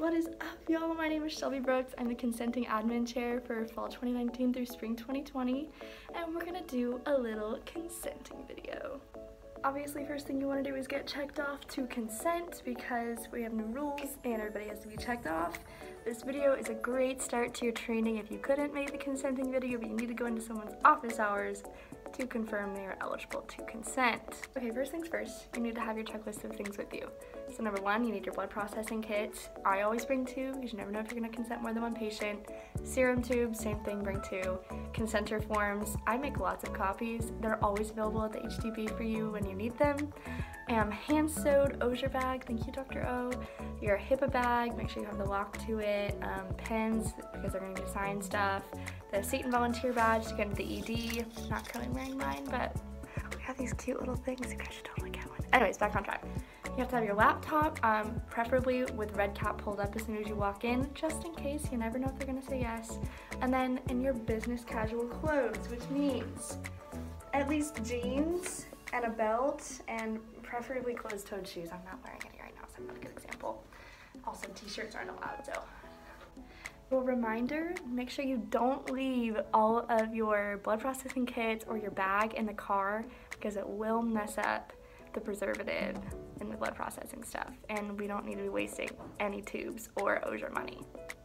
What is up, y'all? My name is Shelby Brooks. I'm the consenting admin chair for fall 2019 through spring 2020, and we're gonna do a little consenting video. Obviously, first thing you wanna do is get checked off to consent because we have new rules and everybody has to be checked off. This video is a great start to your training if you couldn't make the consenting video, but you need to go into someone's office hours to confirm they are eligible to consent. Okay, first things first, you need to have your checklist of things with you. So number one, you need your blood processing kit. I always bring two because you never know if you're gonna consent more than one patient. Serum tubes, same thing, bring two. Consenter forms, I make lots of copies. They're always available at the HDB for you when you need them. Um, hand sewed Osier bag, thank you Dr. O. Your HIPAA bag, make sure you have the lock to it. Um, pens, because they're gonna sign stuff. The Seton volunteer badge to get into the ED. Not currently wearing mine, but we have these cute little things. You guys should totally get one. Anyways, back on track. You have to have your laptop, um, preferably with REDCap pulled up as soon as you walk in, just in case. You never know if they're gonna say yes. And then in your business casual clothes, which means at least jeans and a belt and preferably closed-toed shoes. I'm not wearing any right now, so I'm not a good example. Also, t-shirts aren't allowed, so well, reminder, make sure you don't leave all of your blood processing kits or your bag in the car because it will mess up the preservative and the blood processing stuff and we don't need to be wasting any tubes or Osier money.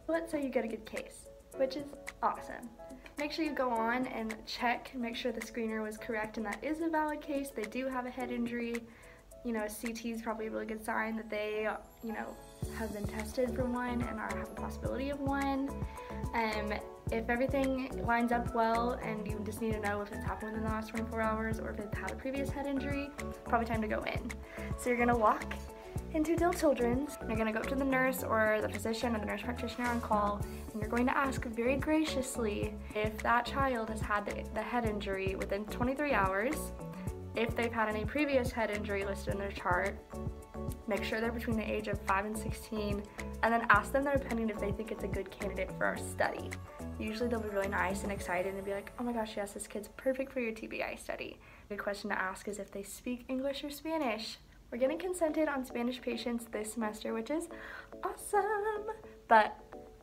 Let's say you get a good case, which is awesome. Make sure you go on and check, make sure the screener was correct and that is a valid case. They do have a head injury. You know, CT is probably a really good sign that they, you know, have been tested for one and are have a possibility of one. Um, if everything lines up well and you just need to know if it's happened within the last 24 hours or if it had a previous head injury, probably time to go in. So you're gonna walk into Dell Children's. You're gonna go up to the nurse or the physician or the nurse practitioner on call and you're going to ask very graciously if that child has had the, the head injury within 23 hours, if they've had any previous head injury listed in their chart, make sure they're between the age of 5 and 16, and then ask them their opinion if they think it's a good candidate for our study. Usually they'll be really nice and excited and be like, oh my gosh, yes, this kid's perfect for your TBI study. Good question to ask is if they speak English or Spanish. We're getting consented on Spanish patients this semester, which is awesome. But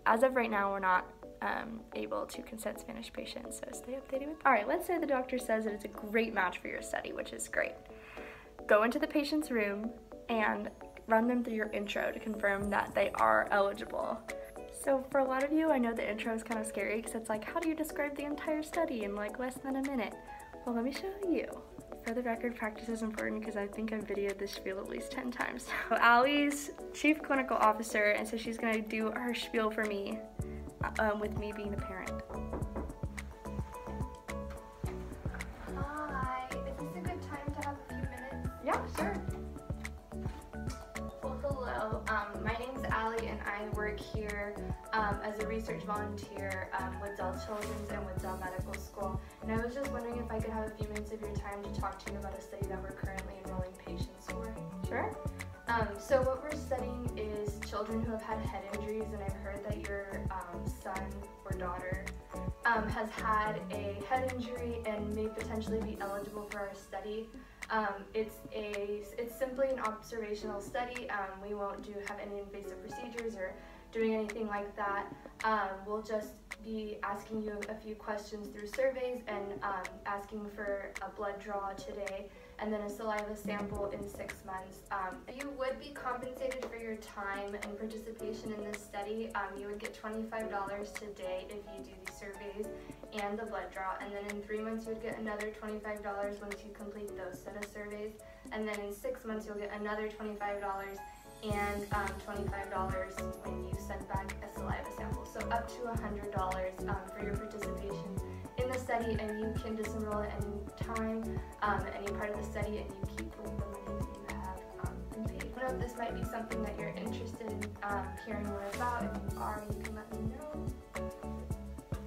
as of right now, we're not um, able to consent Spanish patients, so stay updated with. All right, let's say the doctor says that it's a great match for your study, which is great. Go into the patient's room, and run them through your intro to confirm that they are eligible. So for a lot of you, I know the intro is kind of scary because it's like, how do you describe the entire study in like less than a minute? Well, let me show you. For the record, practice is important because I think I've videoed this spiel at least 10 times. So Allie's chief clinical officer, and so she's gonna do her spiel for me, uh, um, with me being the parent. Hi, is this a good time to have a few minutes? Yeah, sure. Work here um, as a research volunteer um, with Dell Children's and with Dell Medical School. And I was just wondering if I could have a few minutes of your time to talk to you about a study that we're currently enrolling patients for. Sure. Um, so what we're studying is children who have had head injuries and I've heard that your um, son or daughter um, has had a head injury and may potentially be eligible for our study. Um, it's a it's simply an observational study. Um, we won't do have any invasive procedures or doing anything like that. Um, we'll just be asking you a few questions through surveys and um, asking for a blood draw today and then a saliva sample in six months. Um, you would be compensated for your time and participation in this study. Um, you would get $25 today if you do these surveys and the blood draw, and then in three months you would get another $25 once you complete those set of surveys, and then in six months you'll get another $25 and um, $25 when you send back a saliva sample. So up to $100 um, for your participation in the study and you can disenroll at any time, um, any part of the study and you keep the money that you have been paid. I don't know if this might be something that you're interested in um, hearing more about. If you are, you can let me know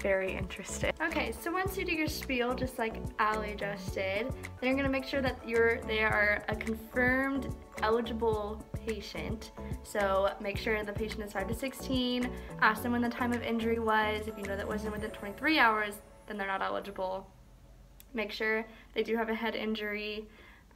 very interested. Okay, so once you do your spiel, just like Ali just did, then you're gonna make sure that you're they are a confirmed eligible patient. So make sure the patient is 5 to 16, ask them when the time of injury was. If you know that wasn't within 23 hours, then they're not eligible. Make sure they do have a head injury.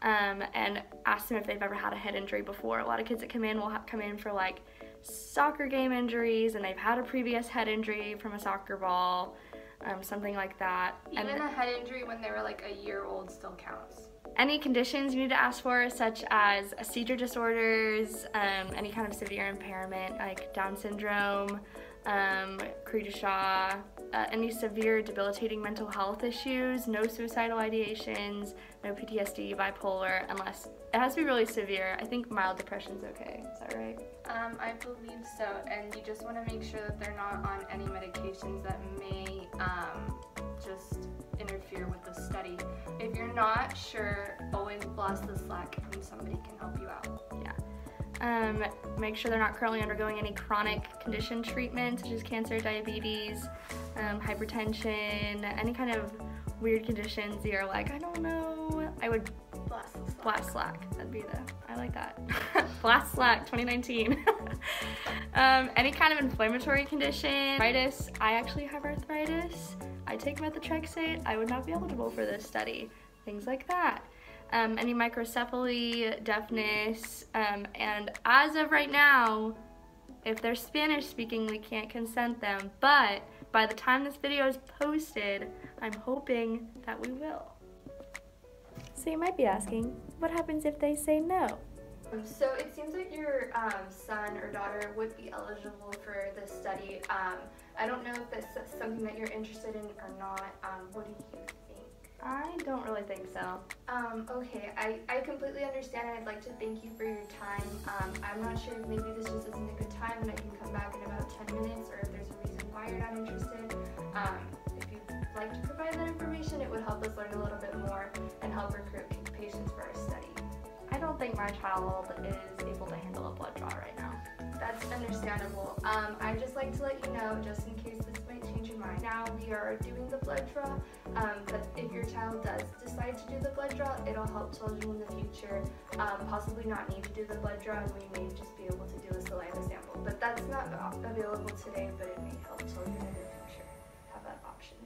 um, and ask them if they've ever had a head injury before. A lot of kids that come in will come in for like soccer game injuries and they've had a previous head injury from a soccer ball, um, something like that. Even and a head injury when they were like a year old still counts. Any conditions you need to ask for, such as seizure disorders, um, any kind of severe impairment like Down syndrome, um, Shaw, uh, any severe debilitating mental health issues, no suicidal ideations, no PTSD, bipolar, unless it has to be really severe. I think mild depression is okay. Is that right? Um, I believe so, and you just want to make sure that they're not on any medications that may um, just interfere with the study. If you're not sure, always blast the Slack and somebody can help you out. Yeah. Um, make sure they're not currently undergoing any chronic condition treatment, such as cancer, diabetes, um, hypertension, any kind of weird conditions. You're like, I don't know. I would blast Slack. Blast Slack. That'd be the. I like that. blast Slack 2019. um, any kind of inflammatory condition, arthritis. I actually have arthritis. I take methotrexate. I would not be eligible for this study. Things like that um, any microcephaly, deafness, um, and as of right now, if they're Spanish speaking, we can't consent them, but by the time this video is posted, I'm hoping that we will. So you might be asking, what happens if they say no? Um, so it seems like your um, son or daughter would be eligible for this study. Um, I don't know if that's something that you're interested in or not. Um, what do you I don't really think so. Um, okay, I, I completely understand and I'd like to thank you for your time. Um, I'm not sure if maybe this just isn't a good time and I can come back in about 10 minutes or if there's a reason why you're not interested. Um, if you'd like to provide that information, it would help us learn a little bit more and help recruit patients for our study. I don't think my child is able to handle a blood draw right now. That's understandable. Um, I'd just like to let you know, just in case mind. Now we are doing the blood draw, um, but if your child does decide to do the blood draw, it'll help children in the future um, possibly not need to do the blood draw and we may just be able to do a saliva sample. But that's not available today, but it may help children in the future have that option.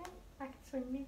Okay, that can swing me.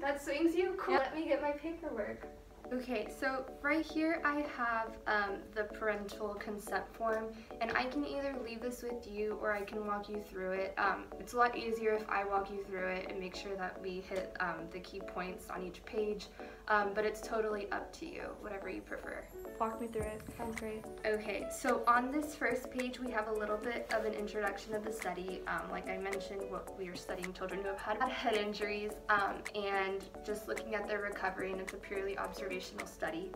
that swings you? Cool. Yep. Let me get my paperwork. Okay, so right here I have um, the parental consent form and I can either leave this with you or I can walk you through it. Um, it's a lot easier if I walk you through it and make sure that we hit um, the key points on each page, um, but it's totally up to you, whatever you prefer. Walk me through it, sounds great. Okay, so on this first page we have a little bit of an introduction of the study. Um, like I mentioned, what we are studying children who have had head injuries um, and just looking at their recovery and it's a purely observational observational study.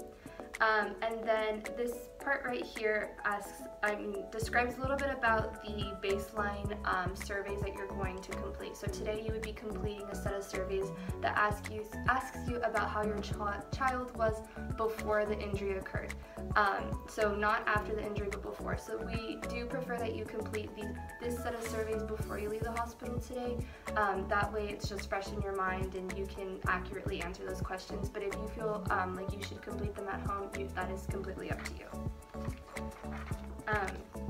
Um, and then this part right here asks, I mean, describes a little bit about the baseline um, surveys that you're going to complete. So today you would be completing a set of surveys that ask you, asks you about how your ch child was before the injury occurred. Um, so not after the injury, but before. So we do prefer that you complete this set of surveys before you leave the hospital today. Um, that way it's just fresh in your mind and you can accurately answer those questions. But if you feel um, like you should complete them at home, you, that is completely up to you. Um,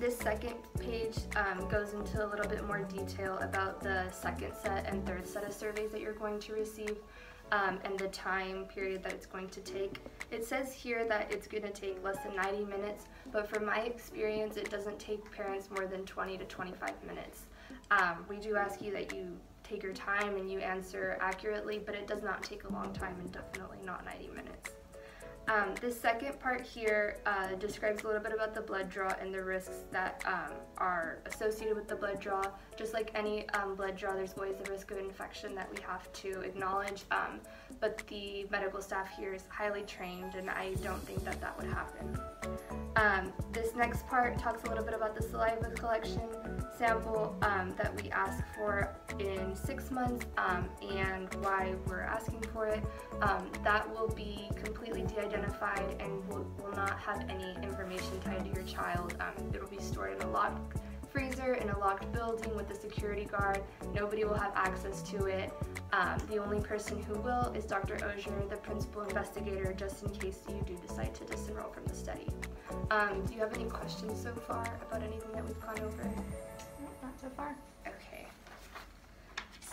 this second page um, goes into a little bit more detail about the second set and third set of surveys that you're going to receive um, and the time period that it's going to take. It says here that it's going to take less than 90 minutes, but from my experience, it doesn't take parents more than 20 to 25 minutes. Um, we do ask you that you take your time and you answer accurately, but it does not take a long time and definitely not 90 minutes. Um, this second part here uh, describes a little bit about the blood draw and the risks that um, are associated with the blood draw. Just like any um, blood draw, there's always a risk of infection that we have to acknowledge, um, but the medical staff here is highly trained and I don't think that that would happen. Um, this next part talks a little bit about the saliva collection sample um, that we ask for in six months and why we're asking for it. That will be completely de-identified and will, will, not have any information tied to your child. Um, it will be stored in a locked freezer in a locked building with a security guard. Nobody will have access to it. Um, the only person who will is Dr. Osier, the principal investigator, just in case you do decide to disenroll from the study. Um, do you have any questions so far about anything that we've gone over? No, not so far. Okay.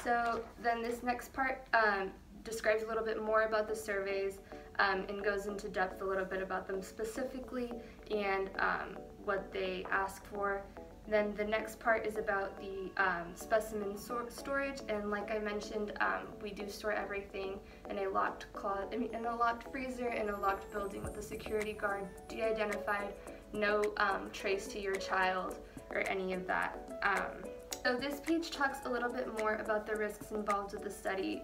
So then this next part um, describes a little bit more about the surveys um, and goes into depth a little bit about them specifically and um, what they ask for. Then the next part is about the um, specimen storage, and like I mentioned, um, we do store everything in a locked closet, I mean, in a locked freezer in a locked building with a security guard, de-identified, no um, trace to your child or any of that. Um, so this page talks a little bit more about the risks involved with the study.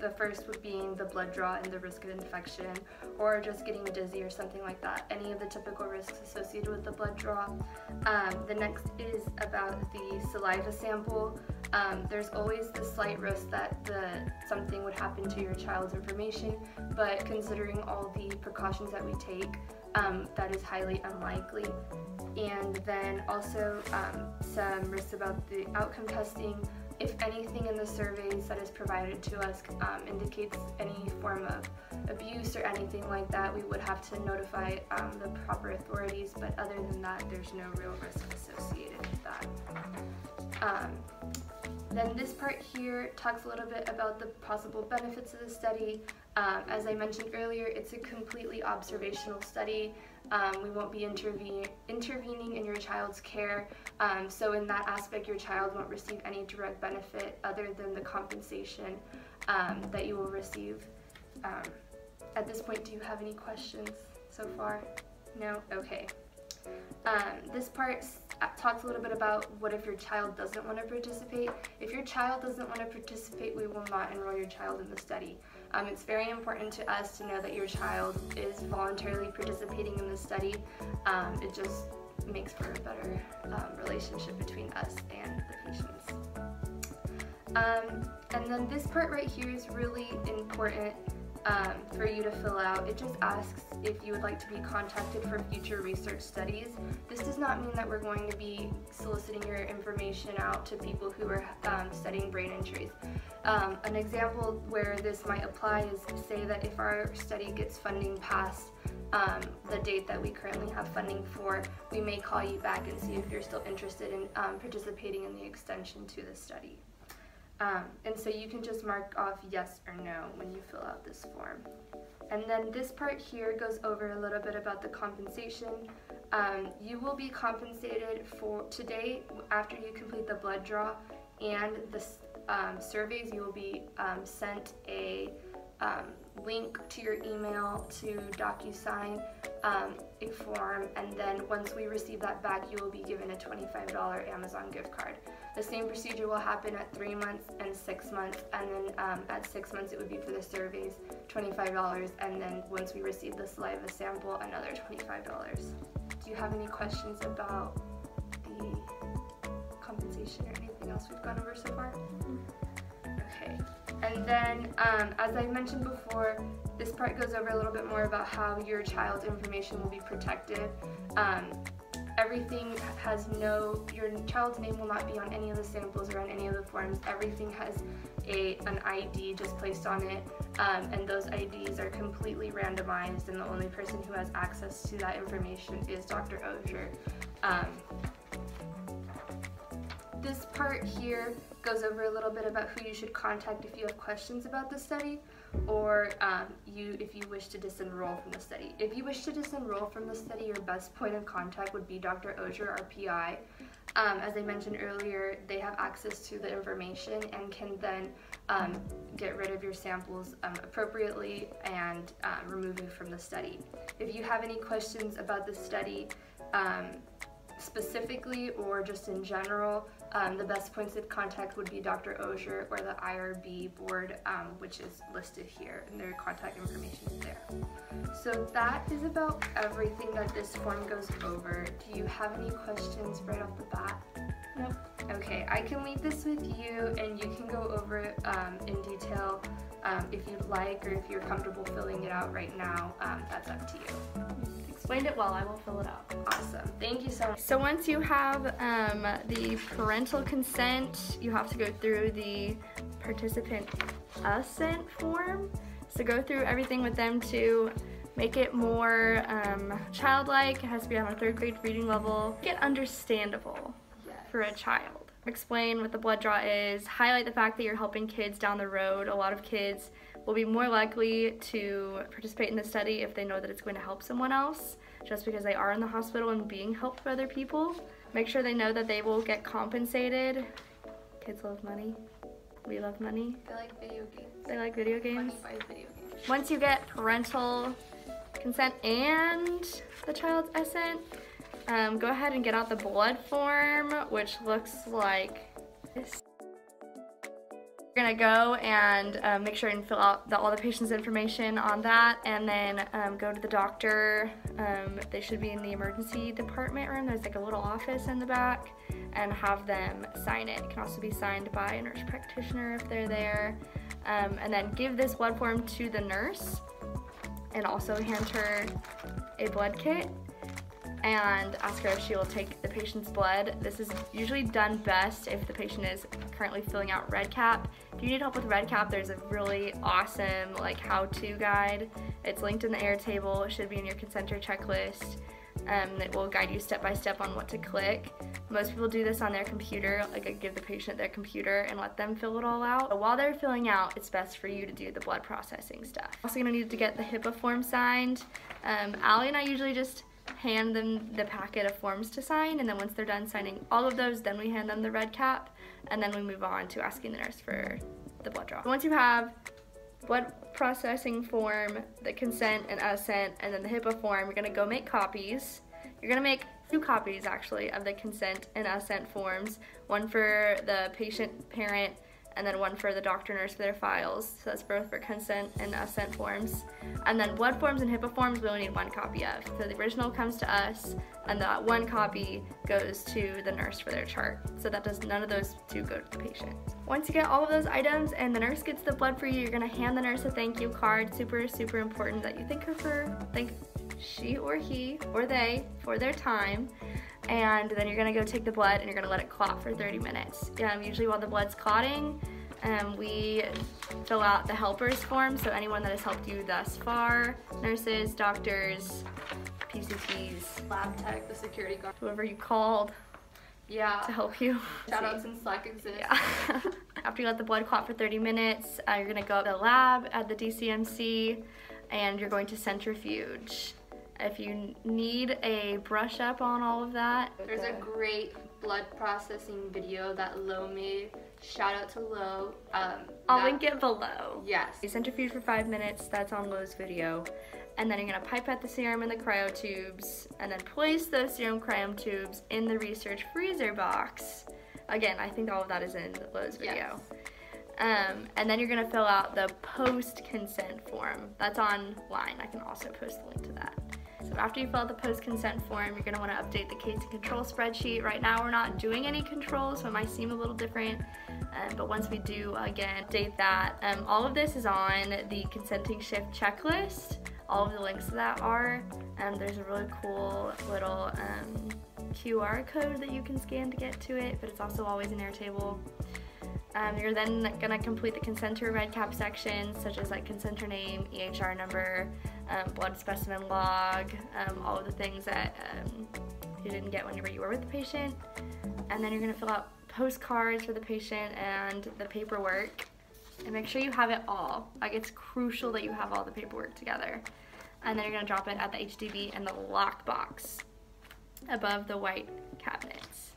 The first would being the blood draw and the risk of infection, or just getting dizzy or something like that. Any of the typical risks associated with the blood draw. Um, the next is about the saliva sample. Um, there's always the slight risk that the something would happen to your child's information, but considering all the precautions that we take, um, that is highly unlikely and then also um, some risks about the outcome testing. If anything in the surveys that is provided to us um, indicates any form of abuse or anything like that, we would have to notify um, the proper authorities, but other than that, there's no real risk associated with that. Um, then this part here talks a little bit about the possible benefits of the study. Um, as I mentioned earlier, it's a completely observational study. Um, we won't be intervene intervening in your child's care, um, so in that aspect, your child won't receive any direct benefit other than the compensation um, that you will receive. Um, at this point, do you have any questions so far? No? Okay. Um, this part talks a little bit about what if your child doesn't want to participate. If your child doesn't want to participate, we will not enroll your child in the study. Um, it's very important to us to know that your child is voluntarily participating in the study. Um, it just makes for a better um, relationship between us and the patients. Um, and then this part right here is really important um, for you to fill out. It just asks if you would like to be contacted for future research studies. This does not mean that we're going to be soliciting your information out to people who are um, studying brain injuries. Um, an example where this might apply is say that if our study gets funding past um, the date that we currently have funding for, we may call you back and see if you're still interested in um, participating in the extension to the study. Um, and so you can just mark off yes or no when you fill out this form. And then this part here goes over a little bit about the compensation. Um, you will be compensated for today after you complete the blood draw and the um, surveys. You will be um, sent a um, link to your email to DocuSign um, a form, and then once we receive that back, you will be given a $25 Amazon gift card. The same procedure will happen at three months and six months, and then um, at six months it would be for the surveys, $25, and then once we receive the saliva sample, another $25. Do you have any questions about the compensation or anything else we've gone over so far? Okay. And then, um, as I mentioned before, this part goes over a little bit more about how your child's information will be protected. Um, everything has no, your child's name will not be on any of the samples or on any of the forms. Everything has a, an ID just placed on it, um, and those IDs are completely randomized, and the only person who has access to that information is Dr. Osier. Um, this part here goes over a little bit about who you should contact if you have questions about the study or um, you if you wish to disenroll from the study. If you wish to disenroll from the study, your best point of contact would be Dr. Osier, our PI. Um, as I mentioned earlier, they have access to the information and can then um, get rid of your samples um, appropriately and uh, remove you from the study. If you have any questions about the study, um, specifically or just in general, um, the best points of contact would be Dr. Osier or the IRB board, um, which is listed here, and their contact information is there. So that is about everything that this form goes over. Do you have any questions right off the bat? Nope. Okay, I can leave this with you and you can go over it um, in detail um, if you'd like or if you're comfortable filling it out right now. Um, that's up to you explained it well. I will fill it out. Awesome. Thank you so much. So once you have um, the parental consent, you have to go through the participant assent form. So go through everything with them to make it more um, childlike. It has to be on a third grade reading level. Get understandable yes. for a child. explain what the blood draw is, highlight the fact that you're helping kids down the road. A lot of kids will be more likely to participate in the study if they know that it's going to help someone else just because they are in the hospital and being helped by other people. Make sure they know that they will get compensated. Kids love money. We love money. They like video games. They like video games. Money buys video games. Once you get parental consent and the child's assent, um, go ahead and get out the blood form, which looks like this. You're gonna go and um, make sure and fill out the, all the patient's information on that and then um, go to the doctor. Um, they should be in the emergency department room. There's like a little office in the back and have them sign it. It can also be signed by a nurse practitioner if they're there. Um, and then give this blood form to the nurse and also hand her a blood kit and ask her if she will take the patient's blood. This is usually done best if the patient is currently filling out REDCap. If you need help with REDCap, there's a really awesome like how-to guide. It's linked in the Airtable. It should be in your consenter checklist. Um, it will guide you step by step on what to click. Most people do this on their computer, like I give the patient their computer and let them fill it all out. But while they're filling out, it's best for you to do the blood processing stuff. Also gonna need to get the HIPAA form signed. Um, Allie and I usually just hand them the packet of forms to sign and then once they're done signing all of those then we hand them the REDCap, and then we move on to asking the nurse for the blood draw. Once you have blood processing form, the consent and assent, and then the HIPAA form, you're gonna go make copies. You're gonna make two copies actually of the consent and assent forms, one for the patient parent and then one for the doctor nurse for their files. So that's both for consent and assent forms. And then blood forms and HIPAA forms we only need one copy of. So the original comes to us and that one copy goes to the nurse for their chart. So that does none of those two go to the patient. Once you get all of those items and the nurse gets the blood for you, you're gonna hand the nurse a thank you card. Super, super important that you thank her for, thank she or he or they for their time and then you're gonna go take the blood and you're gonna let it clot for 30 minutes. Um, usually while the blood's clotting, um, we fill out the helpers form, so anyone that has helped you thus far, nurses, doctors, PCTs, Lab tech, the security guard. whoever you called Yeah. to help you. Shoutouts and Slack exist. Yeah. After you let the blood clot for 30 minutes, uh, you're gonna go to the lab at the DCMC and you're going to centrifuge. If you need a brush up on all of that, There's a great blood processing video that Lo made. Shout out to Lo. Um, I'll that- link it below. Yes. You centrifuge for five minutes, that's on Lo's video. And then you're gonna pipette the serum in the cryo tubes and then place those serum cryo tubes in the research freezer box. Again, I think all of that is in Lo's video. Um, and then you're gonna fill out the post consent form. That's online. I can also post the link to that. So after you fill out the post consent form, you're gonna wanna update the case and control spreadsheet. Right now we're not doing any controls, so it might seem a little different. Um, but once we do, again, update that. Um, all of this is on the consenting shift checklist. All of the links to that are. Um, there's a really cool little um, QR code that you can scan to get to it, but it's also always in Airtable. Um, you're then gonna complete the consenter REDCap sections, such as like consenter name, EHR number, um, blood specimen log, um, all of the things that um, you didn't get whenever you were with the patient. And then you're gonna fill out postcards for the patient and the paperwork. And make sure you have it all. Like it's crucial that you have all the paperwork together. And then you're gonna drop it at the HDB in the lockbox above the white cabinets.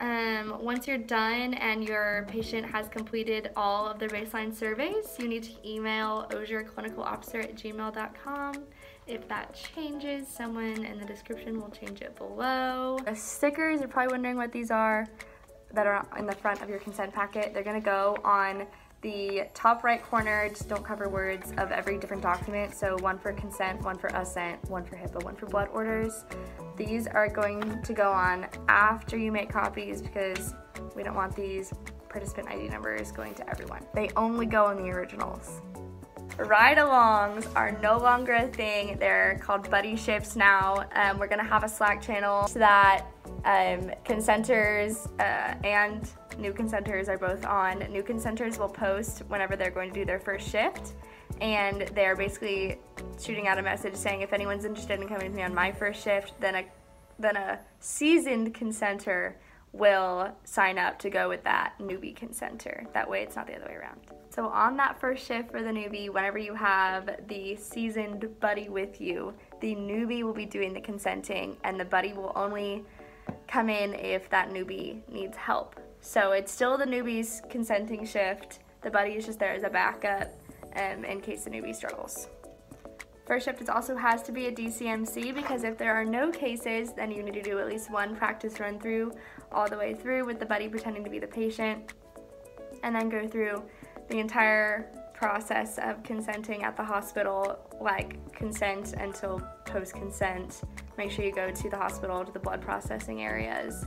Um, once you're done and your patient has completed all of their baseline surveys, you need to email osierclinicalofficer at gmail.com. If that changes, someone in the description will change it below. The stickers, you're probably wondering what these are that are in the front of your consent packet. They're gonna go on the top right corner, just don't cover words of every different document. So one for consent, one for assent, one for HIPAA, one for blood orders. These are going to go on after you make copies because we don't want these participant ID numbers going to everyone. They only go in the originals. Ride-alongs are no longer a thing. They're called buddy ships now. Um, we're gonna have a Slack channel so that um, consenters uh, and new consenters are both on. New consenters will post whenever they're going to do their first shift, and they're basically shooting out a message saying if anyone's interested in coming with me on my first shift, then a then a seasoned consenter will sign up to go with that newbie consenter. That way it's not the other way around. So on that first shift for the newbie, whenever you have the seasoned buddy with you, the newbie will be doing the consenting and the buddy will only come in if that newbie needs help. So it's still the newbie's consenting shift. The buddy is just there as a backup um, in case the newbie struggles. First shift also has to be a DCMC because if there are no cases, then you need to do at least one practice run through all the way through with the buddy pretending to be the patient and then go through the entire process of consenting at the hospital, like consent until post consent. Make sure you go to the hospital to the blood processing areas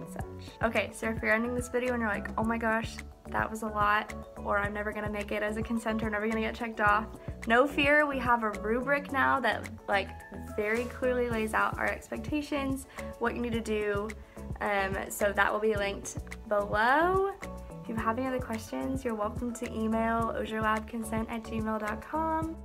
and such. Okay, so if you're ending this video and you're like, oh my gosh, that was a lot, or I'm never gonna make it as a consenter, never gonna get checked off, no fear, we have a rubric now that like very clearly lays out our expectations, what you need to do. Um, so that will be linked below. If you have any other questions, you're welcome to email osierlabconsent at gmail.com.